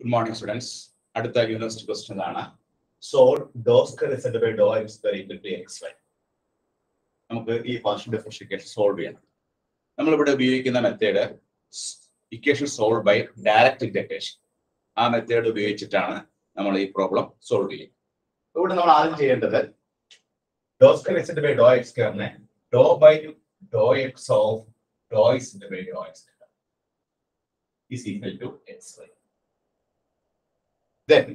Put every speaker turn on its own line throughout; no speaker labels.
Good morning students അടുത്ത university question ആണ് solve doe square z by doe x square equal to x y നമുക്ക് ഈ partial equation solve ചെയ്യണം നമ്മൾ ഇവിടെ ഉപയോഗിക്കുന്ന method equation solve by direct integration ആ മെത്തേഡ് ഉപയോഗിച്ചിട്ടാണ് നമ്മൾ ഈ പ്രോബ്ലം സോൾവ് ചെയ്യുന്നത് ഇവിടെ നമ്മൾ ആദ്യം ചെയ്യേണ്ടത് doe square z by doe x സ്ക്വയറിനെ doe by doe x of doe z by doe x is equal to x xy. Then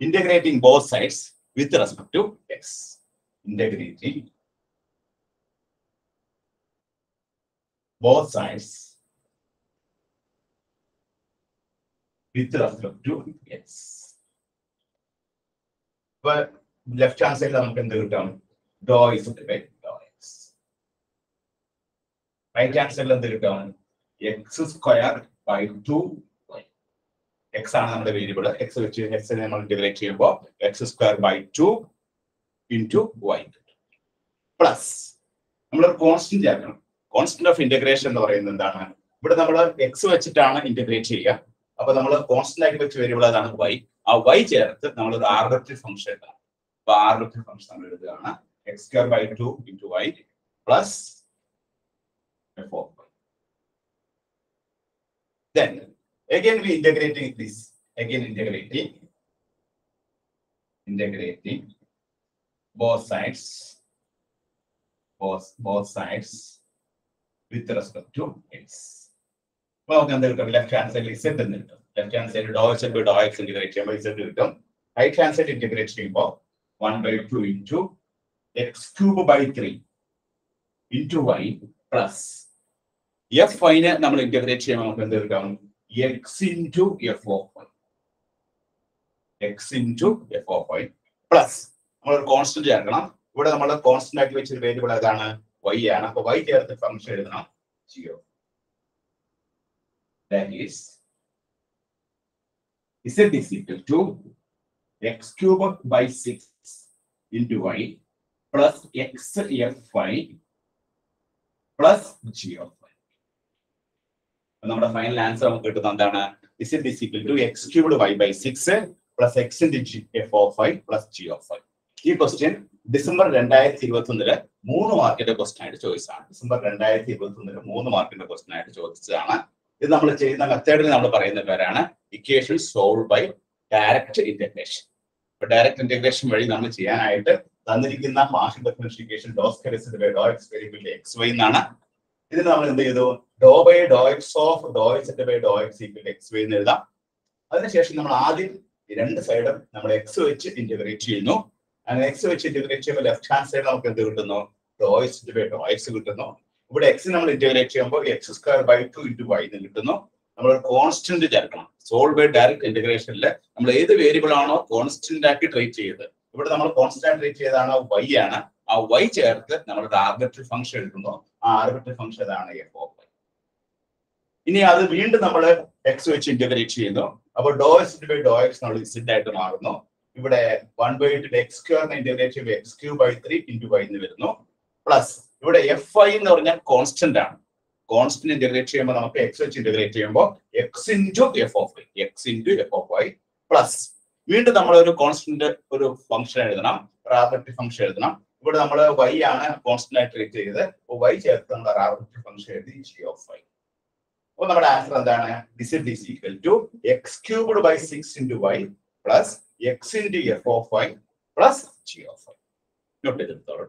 integrating both sides with respect to x. Integrating both sides with respect to x. ഇപ്പൊ left hand സൈഡിൽ നമുക്ക് എന്ത് കിട്ടാം do is by do x right hand സൈഡിൽ എന്ത് കിട്ടാം x square by two y X ആണ് നമ്മുടെ വേരിയബിൾ എക്സ് വെച്ച് എക്സ് നമ്മൾ ഇന്റഗ്രേറ്റ് ചെയ്യുമ്പോൾ x square by two into y plus നമ്മൾ കോൺസ്റ്റന്റ് ആക്കണം കോൺസ്റ്റന്റ് ഓഫ് ഇന്റഗ്രേഷൻ എന്ന് പറയുന്നത് എന്താണ്? ഇവിടെ നമ്മൾ എക്സ് വെച്ചിട്ടാണ് ഇന്റഗ്രേറ്റ് ചെയ്യുക. അപ്പൊ നമ്മൾ കോൺസ്റ്റന്റ് ആക്കി വെച്ച് വേരിയബിൾ അതാണ് വൈ ആ വൈ ചേർത്ത് നമ്മൾ ഒരു ആർബിട്രറി ഫംഗ്ഷൻ എടുക്കണം അപ്പൊ ആർബിട്രറി ഫംഗ്ഷൻ നമ്മൾ എഴുതുകയാണ്. X square by two into y plus f again we integrating this, again integrating, integrating. Both sides, both both sides. With respect to x. അപ്പൊ നമുക്ക് എന്ത് കിട്ടും ലെഫ്റ്റ് ഹാൻഡ് സൈഡിൽ ഇസെറ്റ് എന്ന് കിട്ടും left hand side doe x doe x integrate ചെയ്യുമ്പോൾ z കിട്ടും right hand side integrate ചെയ്യുമ്പോൾ one by two into x cube by three into y plus f ഐനെ നമ്മൾ ഇന്റഗ്രേറ്റ് ചെയ്യുമ്പോൾ നമുക്ക് എന്ത് കിട്ടാം x into f of y x into f of y plus നമ്മൾ ഒരു കോൺസ്റ്റന്റ് ചേർക്കണം. ഇവിടെ നമ്മൾ കോൺസ്റ്റന്റ് ആക്കി വെച്ചൊരു വേരിയബിൾ ഏതാണ്? വൈ ആണ്. അപ്പൊ വൈ ചേർത്ത് ഫംഗ്ഷൻ എഴുതണം. Jio that is equal to x cubed by 6 into y plus x f y plus g of y. നമ്മുടെ ഫൈനൽ ആൻസർ നമുക്ക് കിട്ടുന്ന എന്താണ്? Z z equal to x cubed y by six plus x into g f of five plus g of five ഈ question December രണ്ടായിരത്തി ഇരുപത്തി മൂന്ന് മാർക്കിന്റെ question ആയിട്ട് ചോദിച്ചതാണ്. ഡിസംബർ രണ്ടായിരത്തി ഇരുപത്തി മൂന്ന് മാർക്കിന്റെ ക്വസ്റ്റൻ ആയിട്ട് ചോദിച്ചതാണ്. ഇത് നമ്മൾ ചെയ്യുന്ന മെത്തേഡിൽ നമ്മൾ പറയുന്ന പേരാണ് equation solve by direct integration ഇപ്പൊ ഡയറക്റ്റ് ഇന്റഗ്രേഷൻ വഴി നമ്മൾ ചെയ്യാനായിട്ട് തന്നിരിക്കുന്ന partial differentiation doe z doe x variable x y എന്നാണ് ഇതിന് നമ്മൾ എന്ത് ചെയ്തു? Doe by doe x of doe x by doe x equal x y എന്ന് എഴുതാം. അതിനുശേഷം നമ്മൾ ആദ്യം രണ്ട് സൈഡും നമ്മൾ എക്സ് വെച്ച് ഇന്റഗ്രേറ്റ് ചെയ്യുന്നു. അങ്ങനെ എക്സ് വെച്ച് ഇന്റഗ്രേറ്റ് ചെയ്യുമ്പോൾ ലെഫ്റ്റ് ഹാൻഡ് സൈഡ് നമുക്ക് എന്ത് കിട്ടുന്നു? Doe x by doe x കിട്ടുന്നു. ഇവിടെ എക്സ് നമ്മൾ ഇന്റഗ്രേറ്റ് ചെയ്യുമ്പോൾ x square by two into y എന്ന് കിട്ടുന്നു. നമ്മൾ കോൺസ്റ്റന്റ് ചേർക്കണം. സോൾവ് ബൈ ഡയറക്റ്റ് ഇന്റഗ്രേഷനിൽ നമ്മൾ ഏത് വേരിയബിൾ ആണോ കോൺസ്റ്റന്റ് ആക്കി ട്രീറ്റ് ചെയ്തത് ഇവിടെ നമ്മൾ കോൺസ്റ്റന്റ് ട്രീറ്റ് ചെയ്തതാണ് വൈ ആണ്. ആ വൈ ചേർത്ത് നമ്മൾ ഒരു ആർബിട്രറി ഫംഗ്ഷൻ എടുക്കുന്നു ആ ആർബിറ്ററി ഫംഗ്ഷൻ അതാണ് എഫ് ഓഫ് വൈ ഇനി അത് വീണ്ടും നമ്മൾ എക്സ് വെച്ച് ഇന്റഗ്രേറ്റ് ചെയ്യുന്നു. അപ്പോൾ doe x by doe x നമ്മൾ ഇസിഡ് ആയിട്ട് മാറുന്നു. ഇവിടെ one by two x cube integrate ചെയ്യുമ്പോൾ x cube by three into y എന്ന് വരുന്നു. പ്ലസ് ഇവിടെ എഫ് ഐ എന്ന് പറഞ്ഞാൽ കോൺസ്റ്റന്റ് ആണ്. കോൺസ്റ്റന്റ് ഇന്റഗ്രേറ്റ് ചെയ്യുമ്പോൾ നമുക്ക് എക്സ് വെച്ച് ഇന്റഗ്രേറ്റ് ചെയ്യുമ്പോൾ x into f of y x into f of y plus വീണ്ടും നമ്മൾ ഒരു കോൺസ്റ്റന്റ് ഒരു ഫംഗ്ഷൻ എഴുതണം. പ്രാപ്പർട്ടി ഫംഗ്ഷൻ എഴുതണം. ഇവിടെ നമ്മൾ വൈ ആണ് കോൺസ്റ്റന്റ് ആയി ട്രീറ്റ് ചെയ്ത് അപ്പോൾ വൈ ചേർത്ത് നമ്മൾ ഒരു ആർബിറ്ററി ഫംഗ്ഷൻ എഴുതി ജി ഓഫ് വൈ അപ്പോൾ നമ്മുടെ ആൻസർ എന്താണ്? ഡിസിഡ് is equal to x cubed by six into y plus x into f of y plus g of y note ചെയ്തെടുത്തോളൂ